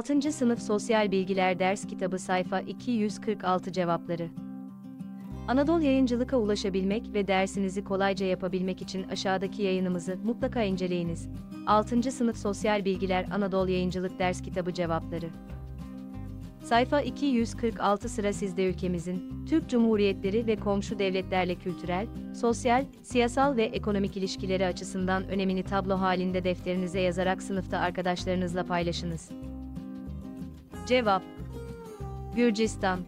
6. Sınıf Sosyal Bilgiler Ders Kitabı Sayfa 246 Cevapları Anadolu Yayıncılık'a ulaşabilmek ve dersinizi kolayca yapabilmek için aşağıdaki yayınımızı mutlaka inceleyiniz. 6. Sınıf Sosyal Bilgiler Anadolu Yayıncılık Ders Kitabı Cevapları Sayfa 246 sıra sizde ülkemizin, Türk Cumhuriyetleri ve komşu devletlerle kültürel, sosyal, siyasal ve ekonomik ilişkileri açısından önemini tablo halinde defterinize yazarak sınıfta arkadaşlarınızla paylaşınız. Cevap Gürcistan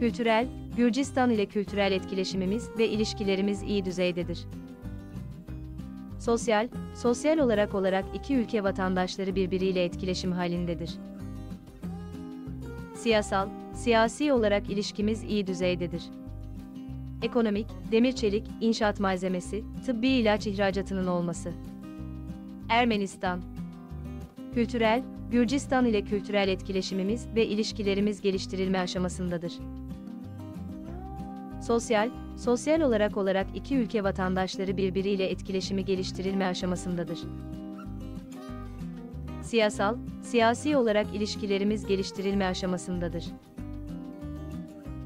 Kültürel, Gürcistan ile kültürel etkileşimimiz ve ilişkilerimiz iyi düzeydedir. Sosyal, sosyal olarak olarak iki ülke vatandaşları birbiriyle etkileşim halindedir. Siyasal, siyasi olarak ilişkimiz iyi düzeydedir. Ekonomik, demir çelik, inşaat malzemesi, tıbbi ilaç ihracatının olması. Ermenistan Kültürel, Gürcistan ile kültürel etkileşimimiz ve ilişkilerimiz geliştirilme aşamasındadır. Sosyal, sosyal olarak olarak iki ülke vatandaşları birbiriyle etkileşimi geliştirilme aşamasındadır. Siyasal, siyasi olarak ilişkilerimiz geliştirilme aşamasındadır.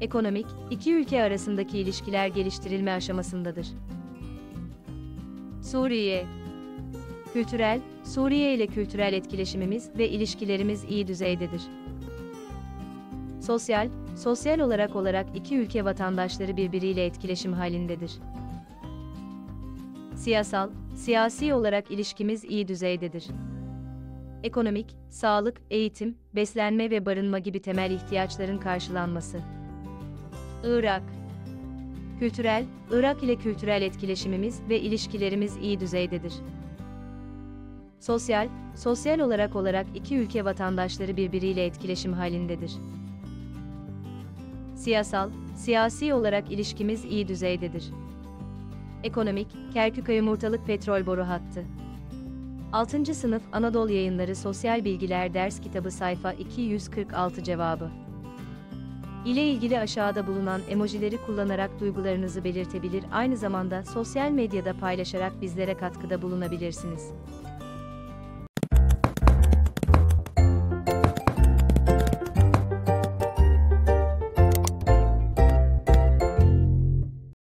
Ekonomik, iki ülke arasındaki ilişkiler geliştirilme aşamasındadır. Suriye Kültürel, Suriye ile kültürel etkileşimimiz ve ilişkilerimiz iyi düzeydedir. Sosyal, sosyal olarak olarak iki ülke vatandaşları birbiriyle etkileşim halindedir. Siyasal, siyasi olarak ilişkimiz iyi düzeydedir. Ekonomik, sağlık, eğitim, beslenme ve barınma gibi temel ihtiyaçların karşılanması. Irak Kültürel, Irak ile kültürel etkileşimimiz ve ilişkilerimiz iyi düzeydedir. Sosyal, sosyal olarak olarak iki ülke vatandaşları birbiriyle etkileşim halindedir. Siyasal, siyasi olarak ilişkimiz iyi düzeydedir. Ekonomik, Kerkük Yumurtalık Petrol Boru Hattı. 6. Sınıf Anadolu Yayınları Sosyal Bilgiler Ders Kitabı Sayfa 246 Cevabı ile ilgili aşağıda bulunan emojileri kullanarak duygularınızı belirtebilir aynı zamanda sosyal medyada paylaşarak bizlere katkıda bulunabilirsiniz.